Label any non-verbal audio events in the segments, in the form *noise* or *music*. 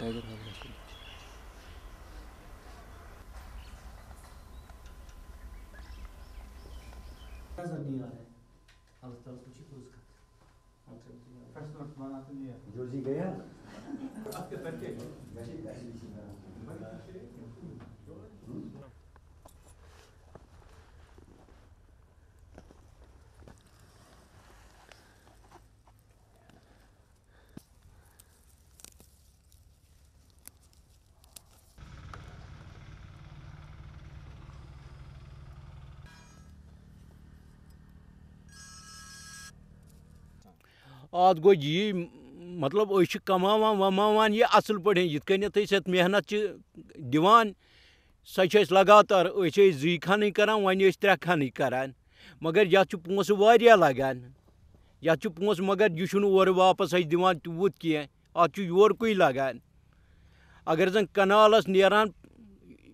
Tiger जो जी गया? आपके हम्म? अत गो यी मतलब अस कमावान वमावान यह असल पे कनियत अत मेहनत दिवान। सो लगातार जी खन करान वन त्रे खन करान। मगर यथ पोस लगान। यथ पोस मगर यह और वापस दिवान तूत कह अत योरकुई लगान। अगर जन कनालस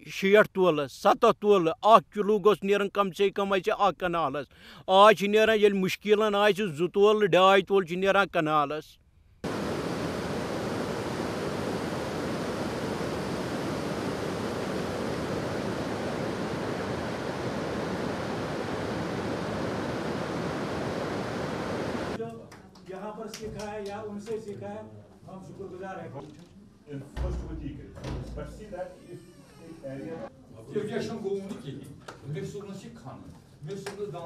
नेरान शीठ तोल सतह तोल अ किलो गोस नेरन कम से कम अ कनालस आज नेरान ये मुश्किल आय जु तोल डाय तोल नेरान कनालस यहाँ पर सीखा है या उनसे सीखा है हम शुक्रगुजार हैं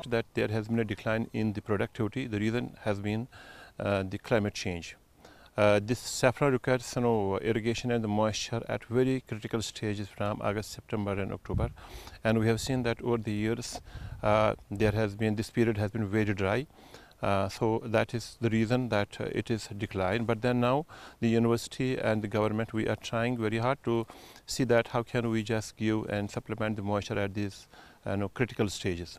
that there has been a decline in the productivity. The reason has been uh, the climate change. Uh, this saffron requires you know, irrigation and the moisture at very critical stages from August, September and October. And we have seen that over the years uh, there has been, this period has been very dry. Uh, so that is the reason that uh, it is declined. But then now the university and the government, we are trying very hard to see that how can we just give and supplement the moisture at these uh, you know, critical stages.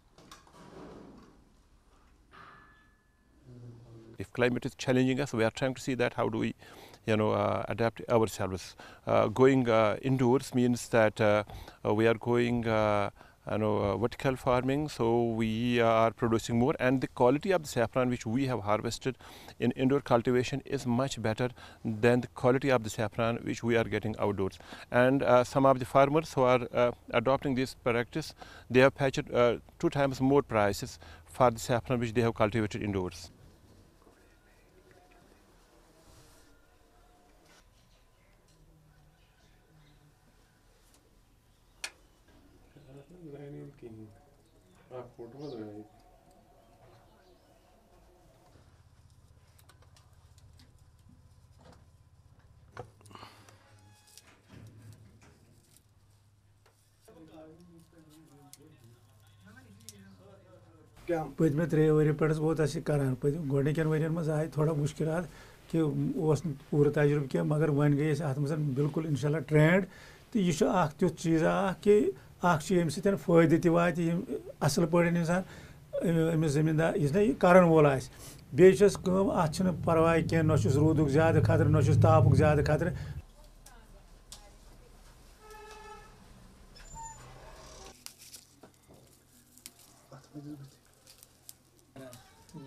*laughs* if climate is challenging us, we are trying to see that how do we, you know, uh, adapt ourselves. Uh, going uh, indoors means that uh, uh, we are going, you know, vertical farming, so we are producing more, and the quality of the saffron which we have harvested in indoor cultivation is much better than the quality of the saffron which we are getting outdoors. And some of the farmers who are adopting this practice, they have uh, two times more prices for the saffron which they have cultivated indoors. पतमे त्रे वरि पे बहुत अस करान गोडन वरियन मज आए थोड़ा मुश्किल कि पूर तजुर्बे कह मगर वन गई अत बिल्कुल इनशाला ट्रेंड तो यह तुथ चीज़ कि अख अम सत फ़ायदे त वा असल पे इंसान जमींदार इस ना यह वोल पर्वा कह नुस रूद ज़्यादा खतर नुस ज़्यादा खतर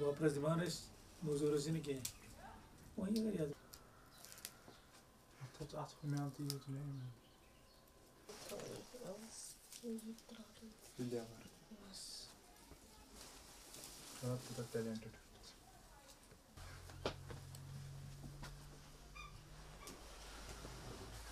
वापस दिवान मजूर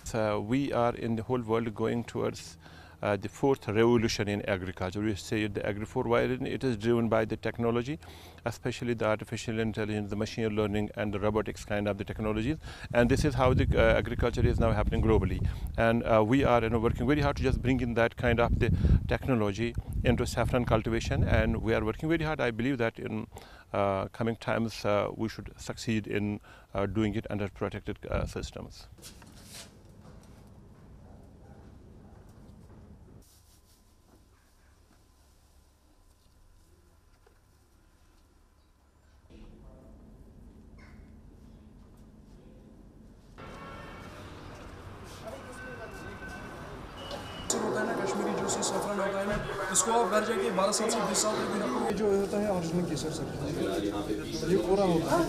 So we are in the whole world going towards uh, the fourth revolution in agriculture. We say the agri 4 why it is driven by the technology, especially the artificial intelligence, the machine learning and the robotics kind of the technologies. And this is how the uh, agriculture is now happening globally. And uh, we are you know, working very hard to just bring in that kind of the technology into saffron cultivation. And we are working very hard. I believe that in uh, coming times uh, we should succeed in uh, doing it under protected systems. Sono saffron होता है ना इसको आप घर जाके बारह साल से बीस साल तक भी ये जो होता है ओरिजिनल केसर सर। ये पूरा होता है।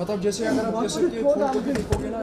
मतलब जैसे अगर आप जैसे के फूल भी देखोगे ना